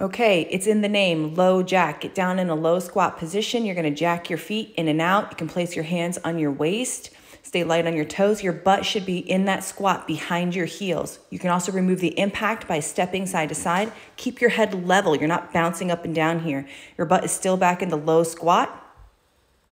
Okay, it's in the name, low jack. Get down in a low squat position. You're gonna jack your feet in and out. You can place your hands on your waist. Stay light on your toes. Your butt should be in that squat behind your heels. You can also remove the impact by stepping side to side. Keep your head level. You're not bouncing up and down here. Your butt is still back in the low squat.